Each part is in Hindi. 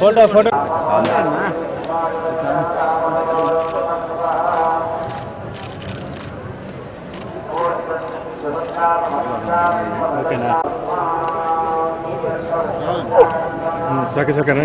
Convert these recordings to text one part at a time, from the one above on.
Photo photo. सके सके ना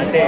అంటే